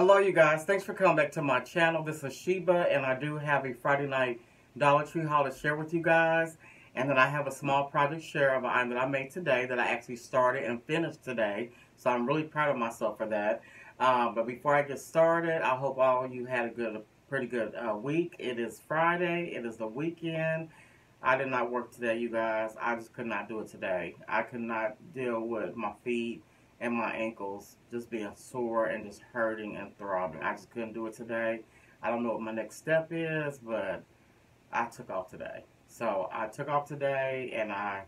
Hello you guys, thanks for coming back to my channel. This is Sheba and I do have a Friday night Dollar Tree haul to share with you guys. And then I have a small project share of an item that I made today that I actually started and finished today. So I'm really proud of myself for that. Uh, but before I get started, I hope all you had a good, pretty good uh, week. It is Friday, it is the weekend. I did not work today, you guys. I just could not do it today. I could not deal with my feet and my ankles just being sore and just hurting and throbbing. I just couldn't do it today. I don't know what my next step is, but I took off today. So I took off today and I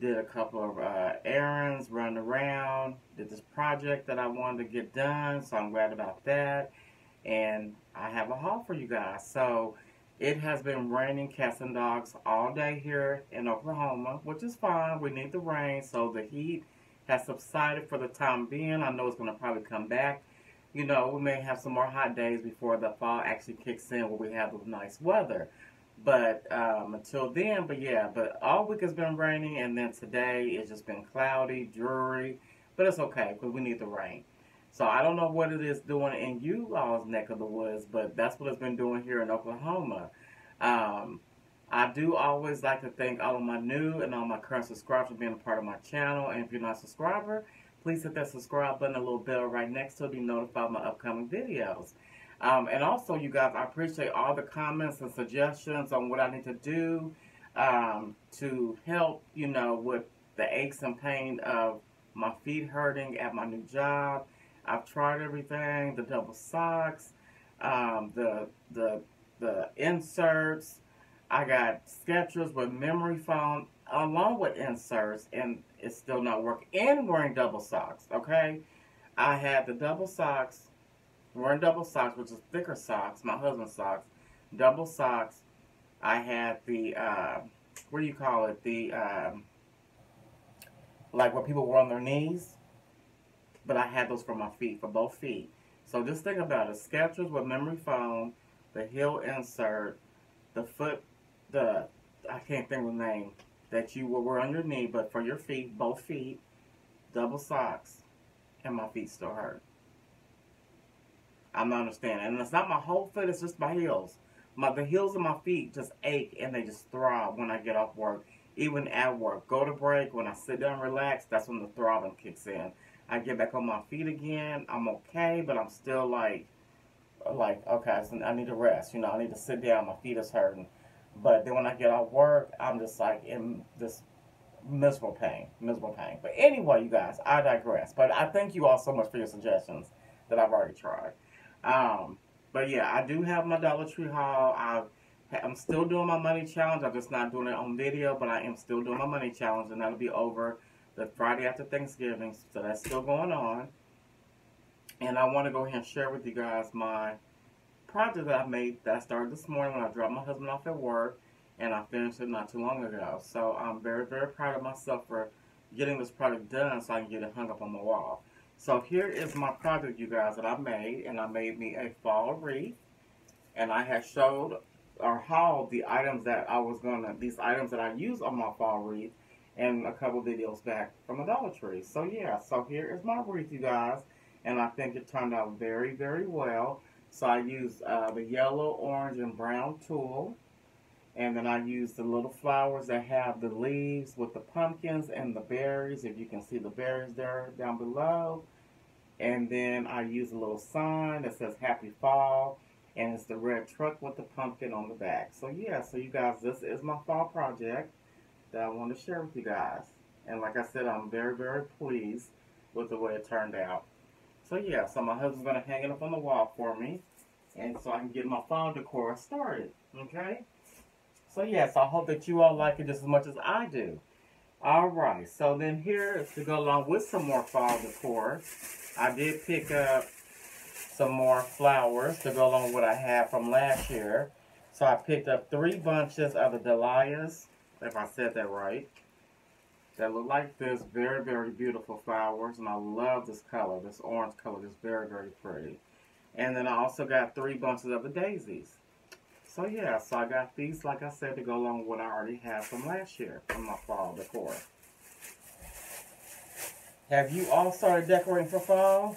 did a couple of uh, errands, run around, did this project that I wanted to get done. So I'm glad about that. And I have a haul for you guys. So it has been raining cats and dogs all day here in Oklahoma, which is fine. We need the rain, so the heat has subsided for the time being. I know it's going to probably come back. You know, we may have some more hot days before the fall actually kicks in where we have the nice weather. But um, until then, but yeah, but all week has been raining, and then today it's just been cloudy, dreary. But it's okay because we need the rain. So I don't know what it is doing in you all's neck of the woods, but that's what it's been doing here in Oklahoma. Um, I do always like to thank all of my new and all my current subscribers for being a part of my channel. And if you're not a subscriber, please hit that subscribe button, a little bell right next to it, to be notified of my upcoming videos. Um, and also, you guys, I appreciate all the comments and suggestions on what I need to do um, to help, you know, with the aches and pain of my feet hurting at my new job. I've tried everything, the double socks, um, the, the, the inserts, I got Skechers with memory foam along with inserts and it's still not working. And wearing double socks, okay? I had the double socks, wearing double socks, which is thicker socks, my husband's socks, double socks. I had the, uh, what do you call it? The, um, like what people wear on their knees. But I had those for my feet, for both feet. So just think about it. Skechers with memory foam, the heel insert, the foot the I can't think of the name that you will wear on your knee, but for your feet, both feet, double socks, and my feet still hurt. I'm not understanding, and it's not my whole foot; it's just my heels. My the heels of my feet just ache and they just throb when I get off work, even at work. Go to break when I sit down, relax. That's when the throbbing kicks in. I get back on my feet again. I'm okay, but I'm still like, like okay, so I need to rest. You know, I need to sit down. My feet is hurting. But then when I get off work, I'm just like in this miserable pain, miserable pain. But anyway, you guys, I digress. But I thank you all so much for your suggestions that I've already tried. Um, but yeah, I do have my Dollar Tree haul. i am still doing my money challenge. I'm just not doing it on video, but I am still doing my money challenge, and that'll be over the Friday after Thanksgiving. So that's still going on. And I want to go ahead and share with you guys my project that I made that I started this morning when I dropped my husband off at work and I finished it not too long ago. So I'm very, very proud of myself for getting this project done so I can get it hung up on my wall. So here is my project, you guys, that I made. And I made me a fall wreath. And I had showed or hauled the items that I was going to, these items that I use on my fall wreath in a couple videos back from the Dollar Tree. So yeah, so here is my wreath, you guys. And I think it turned out very, very well. So I used uh, the yellow, orange, and brown tulle. And then I used the little flowers that have the leaves with the pumpkins and the berries. If you can see the berries there down below. And then I used a little sign that says Happy Fall. And it's the red truck with the pumpkin on the back. So yeah, so you guys, this is my fall project that I want to share with you guys. And like I said, I'm very, very pleased with the way it turned out. So yeah, so my husband's to hang it up on the wall for me. And so I can get my fall decor started. Okay? So yes, I hope that you all like it just as much as I do. Alright, so then here to go along with some more fall decor, I did pick up some more flowers to go along with what I had from last year. So I picked up three bunches of the dahlias, if I said that right that look like this. Very, very beautiful flowers. And I love this color. This orange color is very, very pretty. And then I also got three bunches of the daisies. So yeah, so I got these, like I said, to go along with what I already have from last year from my fall decor. Have you all started decorating for fall?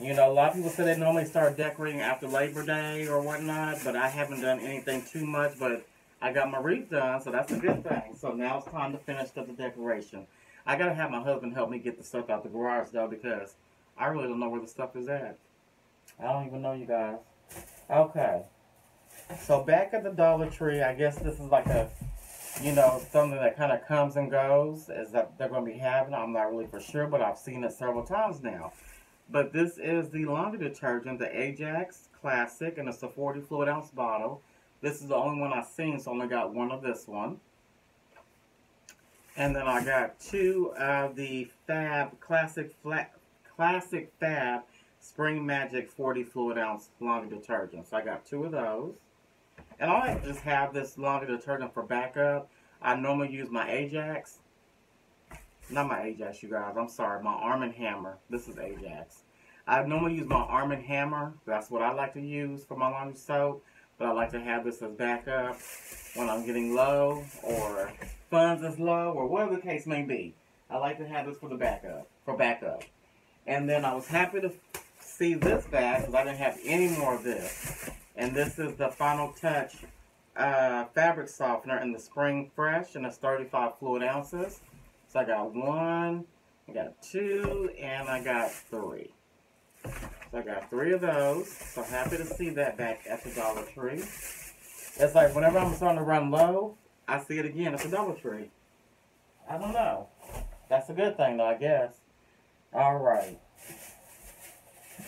You know, a lot of people say they normally start decorating after Labor Day or whatnot, but I haven't done anything too much, but I got my wreath done, so that's a good thing. So now it's time to finish up the decoration. I gotta have my husband help me get the stuff out the garage though, because I really don't know where the stuff is at. I don't even know you guys. Okay. So back at the Dollar Tree, I guess this is like a, you know, something that kind of comes and goes, is that they're going to be having. I'm not really for sure, but I've seen it several times now. But this is the laundry detergent, the Ajax Classic, it's a 40 fluid ounce bottle. This is the only one I've seen, so I only got one of this one. And then I got two of the Fab Classic Flat Classic Fab Spring Magic 40 fluid ounce laundry detergent. So I got two of those. And I just have this laundry detergent for backup. I normally use my Ajax not my Ajax, you guys. I'm sorry, my Arm & Hammer. This is Ajax. I normally use my Arm & Hammer. That's what I like to use for my laundry soap. But I like to have this as backup when I'm getting low or funds is low or whatever the case may be. I like to have this for the backup, for backup. And then I was happy to see this bag because I didn't have any more of this. And this is the Final Touch uh, fabric softener in the Spring Fresh and it's 35 fluid ounces. So I got one, I got two, and I got three. So I got three of those. So happy to see that back at the Dollar Tree. It's like whenever I'm starting to run low, I see it again at the Dollar Tree. I don't know. That's a good thing though, I guess. Alright.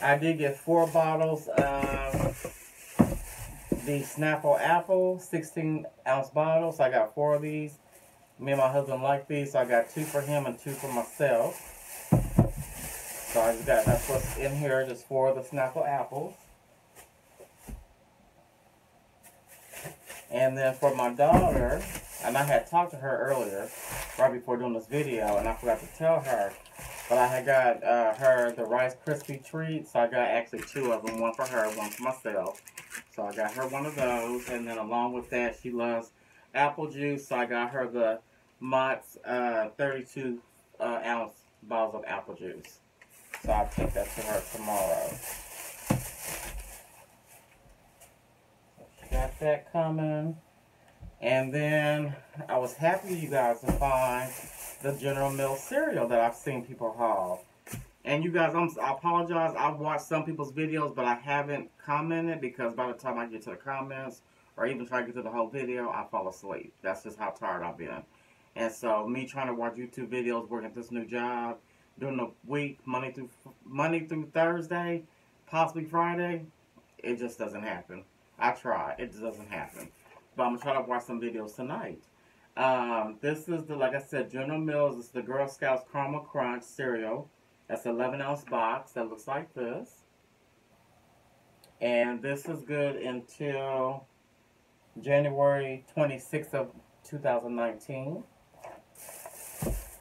I did get four bottles of the Snapple Apple 16 ounce bottles. So I got four of these. Me and my husband like these, so I got two for him and two for myself. Just got, that's what's in here, just for the Snapple apples. And then for my daughter, and I had talked to her earlier, right before doing this video, and I forgot to tell her, but I had got uh, her the Rice Krispie treats. So I got actually two of them, one for her, one for myself. So I got her one of those, and then along with that, she loves apple juice. So I got her the Mott's uh, 32 uh, ounce bottles of apple juice. So I'll take that to her tomorrow. got that coming. And then I was happy you guys to find the General Mills cereal that I've seen people haul. And you guys, I'm, I apologize. I've watched some people's videos, but I haven't commented because by the time I get to the comments or even try to get to the whole video, I fall asleep. That's just how tired I've been. And so me trying to watch YouTube videos, working at this new job, during the week, Monday through Monday through Thursday, possibly Friday, it just doesn't happen. I try, it doesn't happen. But I'm gonna try to watch some videos tonight. Um, this is the, like I said, General Mills. It's the Girl Scouts Caramel Crunch cereal. That's 11 ounce box that looks like this. And this is good until January 26th of 2019.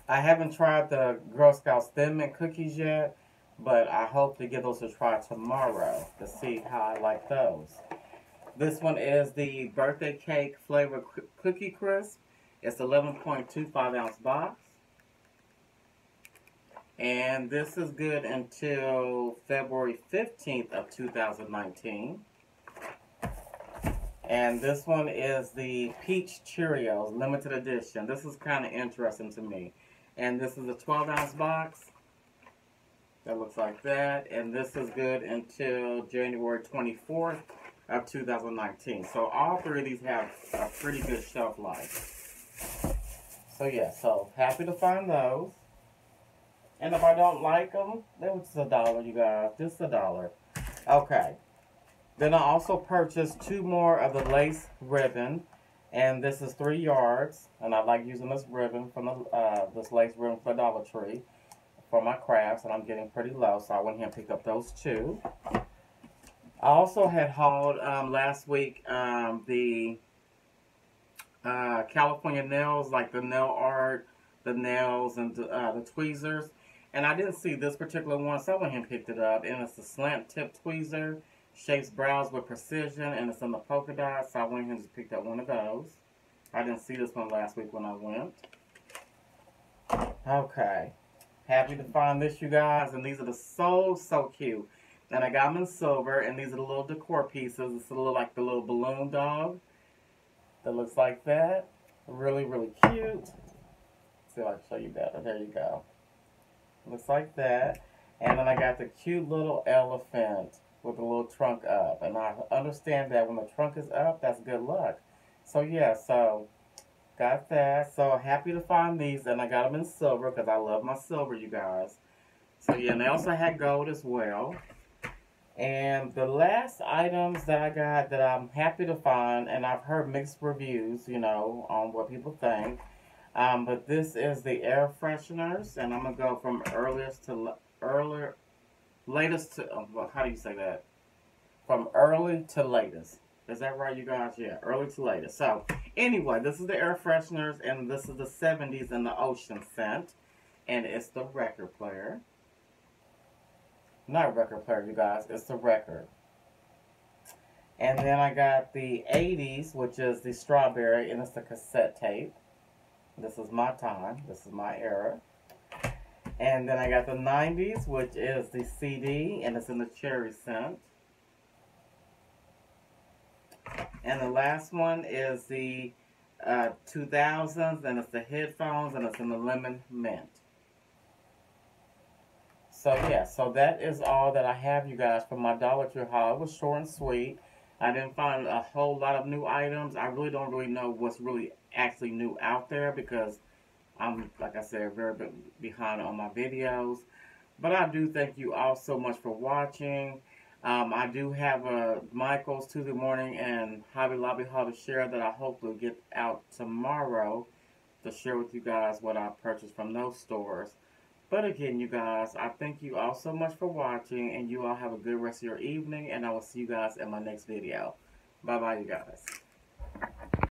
I haven't tried the Girl Scouts Thin Mint cookies yet, but I hope to give those a try tomorrow to see how I like those. This one is the birthday cake flavor cookie crisp. It's 11.25 ounce box. And this is good until February 15th of 2019. And this one is the Peach Cheerios limited edition. This is kind of interesting to me. And this is a 12 ounce box. That looks like that. And this is good until January 24th of 2019. So all three of these have a pretty good shelf life. So yeah, so happy to find those. And if I don't like them, then it's a dollar, you guys. Just a dollar. Okay. Then I also purchased two more of the lace ribbon and this is three yards, and I like using this ribbon from the uh, this lace ribbon from the Dollar Tree for my crafts, and I'm getting pretty low, so I went here and picked up those two. I also had hauled um, last week um, the uh, California nails, like the nail art, the nails, and the, uh, the tweezers. And I didn't see this particular one, so I went and picked it up. And it's a slant tip tweezer shapes brows with precision, and it's in the polka dot, so I went and just picked up one of those. I didn't see this one last week when I went. Okay. Happy to find this, you guys, and these are the so, so cute. And I got them in silver, and these are the little decor pieces. It's a little like the little balloon dog that looks like that. Really, really cute. Let's see if I can show you better. There you go. Looks like that. And then I got the cute little elephant with the little trunk up. And I understand that when the trunk is up, that's good luck. So yeah, so got that. So happy to find these. And I got them in silver because I love my silver, you guys. So yeah, and they also had gold as well. And the last items that I got that I'm happy to find, and I've heard mixed reviews, you know, on what people think. Um, but this is the air fresheners, and I'm gonna go from earliest to earlier, latest to uh, how do you say that? From early to latest. Is that right, you guys? Yeah, early to latest. So anyway, this is the air fresheners, and this is the 70s in the ocean scent, and it's the record player. Not record player, you guys. It's the record. And then I got the 80s, which is the strawberry, and it's the cassette tape. This is my time. This is my era. And then I got the 90s, which is the CD, and it's in the cherry scent. And the last one is the uh, 2000s, and it's the headphones, and it's in the lemon mint. So yeah, so that is all that I have, you guys, for my Dollar Tree haul. It was short and sweet. I didn't find a whole lot of new items. I really don't really know what's really actually new out there because I'm, like I said, very behind on my videos. But I do thank you all so much for watching. Um, I do have a Michael's Tuesday morning and Hobby Lobby haul to share that I hope will get out tomorrow to share with you guys what I purchased from those stores. But again, you guys, I thank you all so much for watching, and you all have a good rest of your evening, and I will see you guys in my next video. Bye-bye, you guys.